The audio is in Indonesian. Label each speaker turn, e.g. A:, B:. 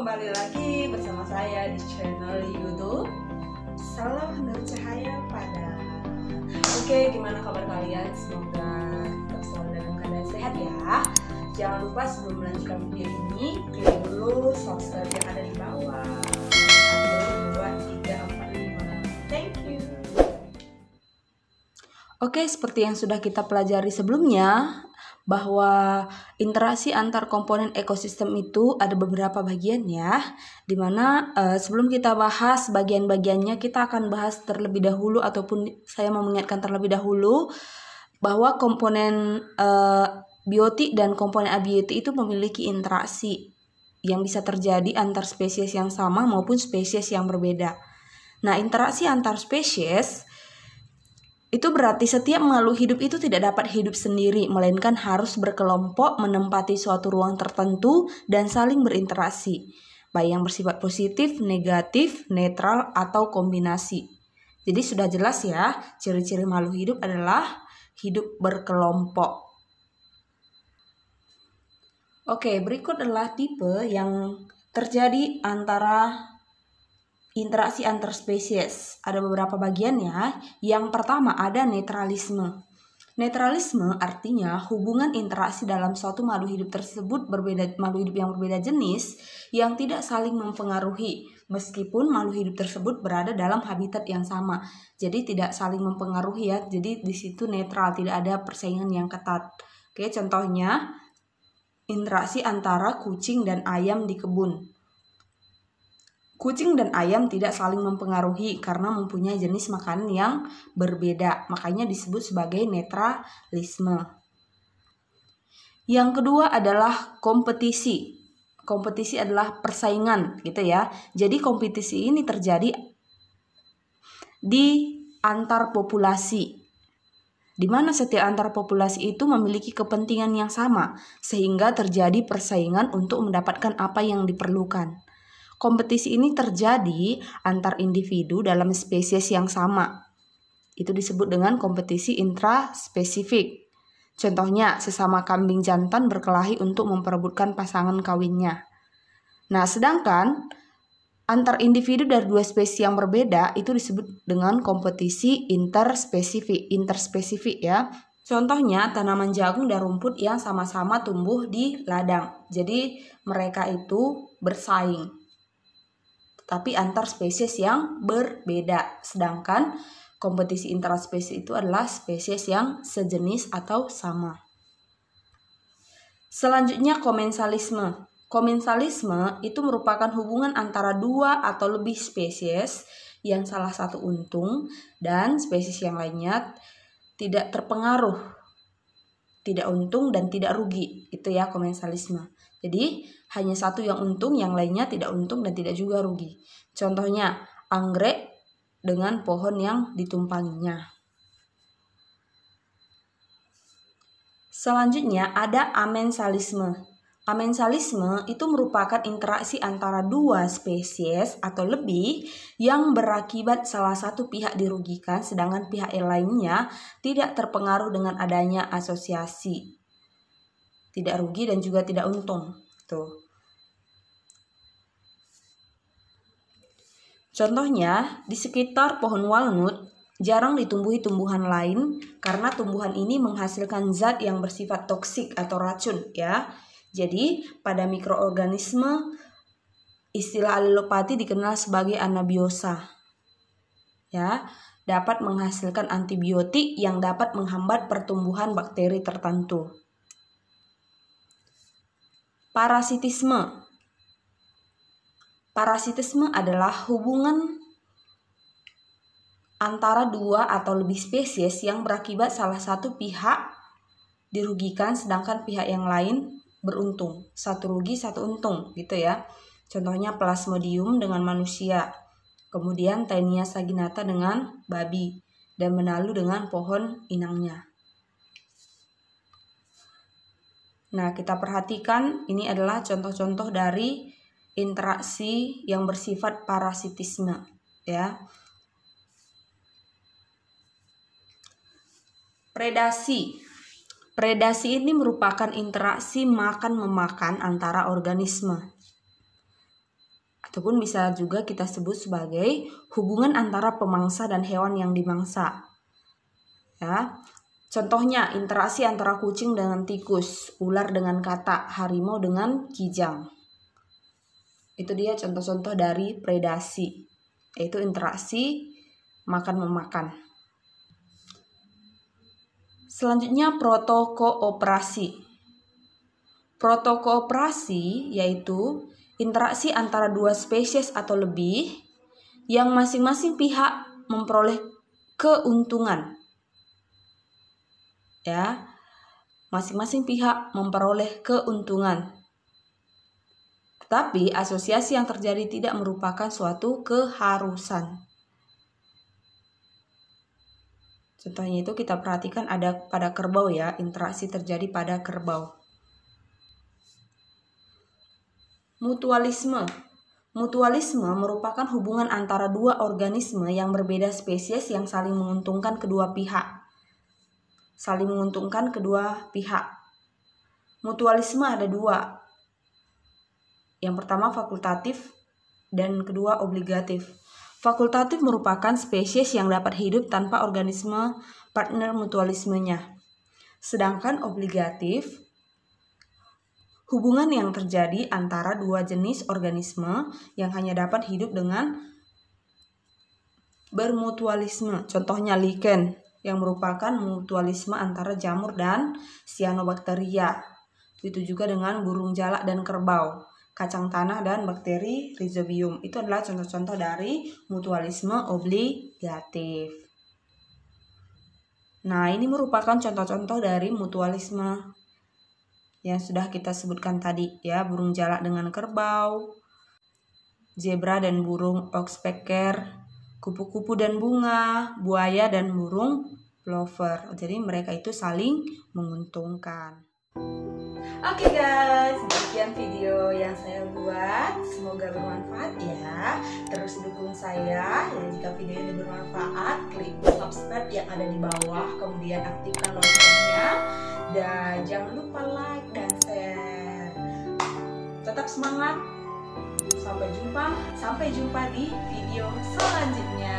A: kembali lagi bersama saya di channel YouTube
B: Salam Nur Cahaya pada.
A: Oke, gimana kabar kalian? Semoga tetap selalu dalam keadaan sehat ya. Jangan lupa sebelum melanjutkan video ini Klik dulu subscribe yang ada di bawah. Satu, dua, tiga, empat, lima Thank you. Oke, seperti yang sudah kita pelajari sebelumnya, bahwa interaksi antar komponen ekosistem itu ada beberapa bagian ya di mana uh, sebelum kita bahas bagian-bagiannya kita akan bahas terlebih dahulu ataupun saya mau mengingatkan terlebih dahulu bahwa komponen uh, biotik dan komponen abiotik itu memiliki interaksi yang bisa terjadi antar spesies yang sama maupun spesies yang berbeda. Nah, interaksi antar spesies itu berarti setiap makhluk hidup itu tidak dapat hidup sendiri, melainkan harus berkelompok menempati suatu ruang tertentu dan saling berinteraksi, baik yang bersifat positif, negatif, netral, atau kombinasi. Jadi sudah jelas ya, ciri-ciri makhluk hidup adalah hidup berkelompok. Oke, berikut adalah tipe yang terjadi antara interaksi antar spesies. Ada beberapa bagian ya. Yang pertama ada netralisme. Netralisme artinya hubungan interaksi dalam suatu makhluk hidup tersebut berbeda makhluk hidup yang berbeda jenis yang tidak saling mempengaruhi meskipun makhluk hidup tersebut berada dalam habitat yang sama. Jadi tidak saling mempengaruhi ya. Jadi di situ netral, tidak ada persaingan yang ketat. Oke, contohnya interaksi antara kucing dan ayam di kebun. Kucing dan ayam tidak saling mempengaruhi karena mempunyai jenis makanan yang berbeda, makanya disebut sebagai netralisme. Yang kedua adalah kompetisi. Kompetisi adalah persaingan, gitu ya. Jadi kompetisi ini terjadi di antar populasi. Di mana setiap antar populasi itu memiliki kepentingan yang sama, sehingga terjadi persaingan untuk mendapatkan apa yang diperlukan. Kompetisi ini terjadi antar individu dalam spesies yang sama. Itu disebut dengan kompetisi intraspesifik. Contohnya, sesama kambing jantan berkelahi untuk memperebutkan pasangan kawinnya. Nah, sedangkan antar individu dari dua spesies yang berbeda itu disebut dengan kompetisi interspesifik, interspesifik ya. Contohnya tanaman jagung dan rumput yang sama-sama tumbuh di ladang. Jadi mereka itu bersaing tapi antar spesies yang berbeda. Sedangkan kompetisi intraspesies itu adalah spesies yang sejenis atau sama. Selanjutnya komensalisme. Komensalisme itu merupakan hubungan antara dua atau lebih spesies yang salah satu untung dan spesies yang lainnya tidak terpengaruh, tidak untung dan tidak rugi. Itu ya komensalisme. Jadi hanya satu yang untung, yang lainnya tidak untung dan tidak juga rugi. Contohnya anggrek dengan pohon yang ditumpanginya. Selanjutnya ada amensalisme. Amensalisme itu merupakan interaksi antara dua spesies atau lebih yang berakibat salah satu pihak dirugikan sedangkan pihak lainnya tidak terpengaruh dengan adanya asosiasi tidak rugi dan juga tidak untung. Tuh. Contohnya di sekitar pohon walnut jarang ditumbuhi tumbuhan lain karena tumbuhan ini menghasilkan zat yang bersifat toksik atau racun ya. Jadi pada mikroorganisme istilah alilopati dikenal sebagai anabiosa ya. Dapat menghasilkan antibiotik yang dapat menghambat pertumbuhan bakteri tertentu Parasitisme. Parasitisme adalah hubungan antara dua atau lebih spesies yang berakibat salah satu pihak dirugikan sedangkan pihak yang lain beruntung. Satu rugi, satu untung gitu ya. Contohnya plasmodium dengan manusia. Kemudian Taenia saginata dengan babi dan menalu dengan pohon inangnya. Nah, kita perhatikan ini adalah contoh-contoh dari interaksi yang bersifat parasitisme, ya. Predasi. Predasi ini merupakan interaksi makan-memakan antara organisme. ataupun bisa juga kita sebut sebagai hubungan antara pemangsa dan hewan yang dimangsa. Ya. Contohnya interaksi antara kucing dengan tikus, ular dengan katak, harimau dengan kijang. Itu dia contoh-contoh dari predasi, yaitu interaksi makan-memakan. Selanjutnya protokooperasi. Protokooperasi yaitu interaksi antara dua spesies atau lebih yang masing-masing pihak memperoleh keuntungan. Ya. Masing-masing pihak memperoleh keuntungan. Tetapi asosiasi yang terjadi tidak merupakan suatu keharusan. Contohnya itu kita perhatikan ada pada kerbau ya, interaksi terjadi pada kerbau. Mutualisme. Mutualisme merupakan hubungan antara dua organisme yang berbeda spesies yang saling menguntungkan kedua pihak. Saling menguntungkan kedua pihak. Mutualisme ada dua. Yang pertama fakultatif dan kedua obligatif. Fakultatif merupakan spesies yang dapat hidup tanpa organisme partner mutualismenya. Sedangkan obligatif hubungan yang terjadi antara dua jenis organisme yang hanya dapat hidup dengan bermutualisme. Contohnya lichen yang merupakan mutualisme antara jamur dan cyanobacteria. Itu juga dengan burung jalak dan kerbau, kacang tanah dan bakteri rhizobium. Itu adalah contoh-contoh dari mutualisme obligatif. Nah, ini merupakan contoh-contoh dari mutualisme yang sudah kita sebutkan tadi ya burung jalak dengan kerbau zebra dan burung oxpecker kupu-kupu dan bunga buaya dan burung plover jadi mereka itu saling menguntungkan Oke okay guys, sekian video yang saya buat. Semoga bermanfaat ya. Terus dukung saya. Ya, jika video ini bermanfaat, klik subscribe yang ada di bawah, kemudian aktifkan loncengnya dan jangan lupa like dan share tetap semangat sampai jumpa sampai jumpa di video selanjutnya